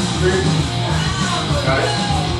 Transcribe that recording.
Three. Got it.